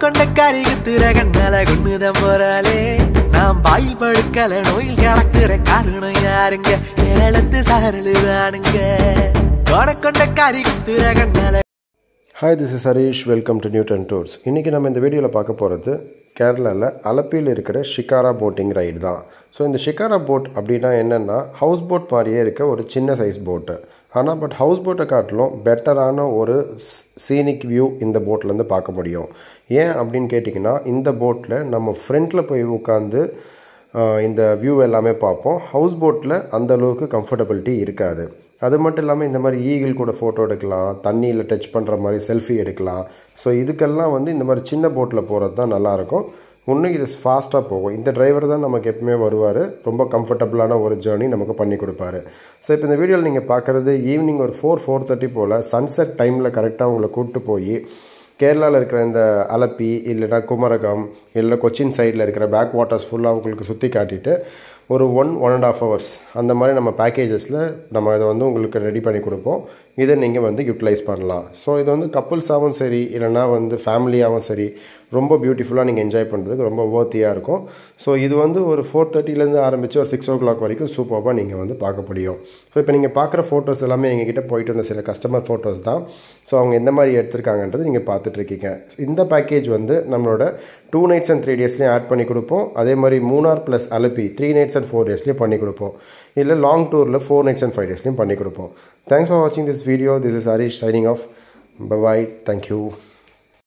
கொண்ட கரிகுத்துற கண்ணால குண்ணுதம் போறாளே. நாம் பாயில் படுக்கல நோயில் கிடக்குற காரணம் யாருங்க? கேரளத்து சாரலுதானுங்க கொண்ட கரிகுத்துற கண்ணால hi this is Harish welcome to Newton tours இன்றைக்கி நம்ம இந்த வீடியோவில் பார்க்க போகிறது கேரளாவில் அலப்பியில் இருக்கிற ஷிகாரா போட்டிங் ரைடு தான். ஸோ இந்த ஷிகாரா போட் அப்படின்னா என்னென்னா ஹவுஸ் போட் மாதிரியே இருக்க ஒரு சின்ன சைஸ் போட்டு ஆனால் பட் ஹவுஸ் போட்டை காட்டிலும் பெட்டரான ஒரு சீனிக் வியூ இந்த போட்லேருந்து பார்க்க முடியும். ஏன் அப்படின்னு கேட்டிங்கன்னா இந்த போட்டில் நம்ம ஃப்ரண்ட்டில் போய் உட்காந்து இந்த வியூ எல்லாமே பார்ப்போம். ஹவுஸ் போட்டில் அந்த அளவுக்கு கம்ஃபர்டபிலிட்டி இருக்காது. அது மட்டும் இல்லாமல் இந்த மாதிரி ஈகிள் கூட ஃபோட்டோ எடுக்கலாம் தண்ணியில் டச் பண்ணுற மாதிரி செல்ஃபி எடுக்கலாம். ஸோ இதுக்கெல்லாம் வந்து இந்த மாதிரி சின்ன போட்டில் போகிறது தான் நல்லாயிருக்கும் இன்னும் இது ஃபாஸ்ட்டாக போகும். இந்த டிரைவர் தான் நமக்கு எப்பவுமே வருவார். ரொம்ப கம்ஃபர்டபுளான ஒரு ஜேர்னி நமக்கு பண்ணி கொடுப்பாரு. ஸோ இப்போ இந்த வீடியோவில் நீங்கள் பார்க்குறது ஈவினிங் ஒரு ஃபோர் ஃபோர் தேர்ட்டி போல் சன்செட் டைமில் கரெக்டாக உங்களை கூப்பிட்டு போய் கேரளாவில் இருக்கிற இந்த அலப்பி இல்லைனா குமரகம் இல்லை கொச்சின் சைடில் இருக்கிற பேக் வாட்டர்ஸ் ஃபுல்லாக உங்களுக்கு சுற்றி காட்டிட்டு ஒரு one one and half hours அந்த மாதிரி நம்ம பேக்கேஜஸில் நம்ம இதை வந்து உங்களுக்கு ரெடி பண்ணி கொடுப்போம். இதை நீங்கள் வந்து யூட்டிலைஸ் பண்ணலாம். ஸோ இது வந்து கப்புள்ஸாகவும் சரி இல்லைனா வந்து ஃபேமிலியாகவும் சரி ரொம்ப பியூட்டிஃபுல்லாக நீங்கள் என்ஜாய் பண்ணுறதுக்கு ரொம்ப ஓர்த்தியாக இருக்கும். ஸோ இது வந்து ஒரு ஃபோர் தேர்ட்டிலேருந்து ஆரம்பித்து ஒரு சிக்ஸ் ஓ கிளாக் வரைக்கும் சூப்பராக நீங்கள் வந்து பார்க்க முடியும். ஸோ இப்போ நீங்கள் பார்க்குற ஃபோட்டோஸ் எல்லாமே எங்ககிட்ட போயிட்டு வந்த சில கஸ்டமர் ஃபோட்டோஸ் தான். ஸோ அவங்க எந்த மாதிரி எடுத்திருக்காங்கன்றது நீங்கள் பார்த்துட்ருக்கீங்க இந்த பேக்கேஜ் வந்து நம்மளோட டூ நைட்ஸ் அண்ட் த்ரீ டேஸ்லேயும் ஆட் பண்ணி கொடுப்போம். அதே மாதிரி Munnar plus Alleppey three nights nights and four டேஸ்லேயும் பண்ணி கொடுப்போம். இல்லை லாங் டூரில் ஃபோர் நைட்ஸ் அண்ட் ஃபைவ் டேஸ்லையும் பண்ணி கொடுப்போம். தேங்க்ஸ் ஃபார் வாட்சிங் this video this is Harish signing off bye bye thank you